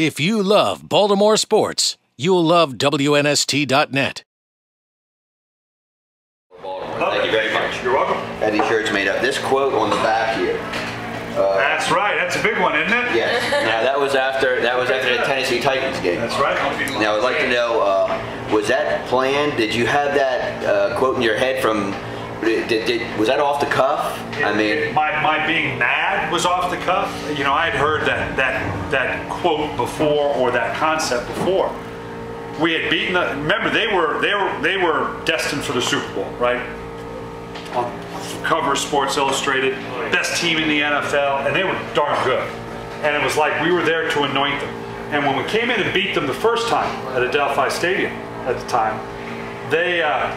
If you love Baltimore sports, you'll love WNST.net. Thank you very much. You're welcome. Had these shirts made up. This quote on the back here. That's right. That's a big one, isn't it? Yes. Now that was after that was after the Tennessee Titans game. That's right. Now I'd like to know, uh, was that planned? Did you have that uh, quote in your head from? Did, did, was that off the cuff? I mean, my, my being mad was off the cuff. You know, I had heard that that that quote before or that concept before. We had beaten the. Remember, they were they were they were destined for the Super Bowl, right? On cover of Sports Illustrated, best team in the NFL, and they were darn good. And it was like we were there to anoint them. And when we came in and beat them the first time at Adelphia Stadium at the time, they. Uh,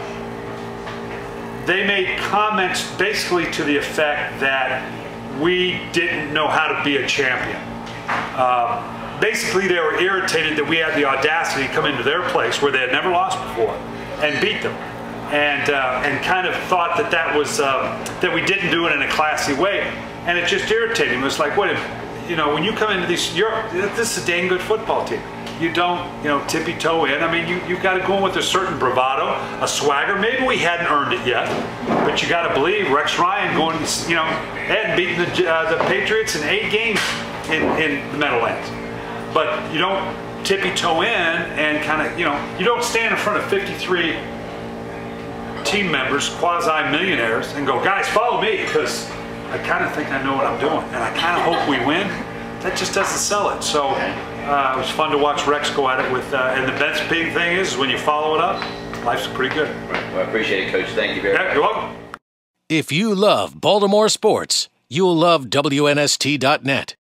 they made comments basically to the effect that we didn't know how to be a champion. Uh, basically, they were irritated that we had the audacity to come into their place where they had never lost before and beat them. And, uh, and kind of thought that that was uh, that we didn't do it in a classy way, and it just irritated me. It was like, wait a minute, you know, when you come into these, you're this is a dang good football team you don't, you know, tippy toe in. I mean, you, you've got to go in with a certain bravado, a swagger. Maybe we hadn't earned it yet, but you got to believe Rex Ryan going, you know, hadn't beaten the, uh, the Patriots in eight games in, in the Meadowlands. But you don't tippy toe in and kind of, you know, you don't stand in front of 53 team members, quasi millionaires, and go, guys, follow me because I kind of think I know what I'm doing, and I kind of hope we win. That just doesn't sell it. So. Uh, it was fun to watch Rex go at it with, uh, and the best big thing is when you follow it up, life's pretty good. Well, I appreciate it, Coach. Thank you very yeah, much. You're welcome. If you love Baltimore sports, you'll love WNST.net.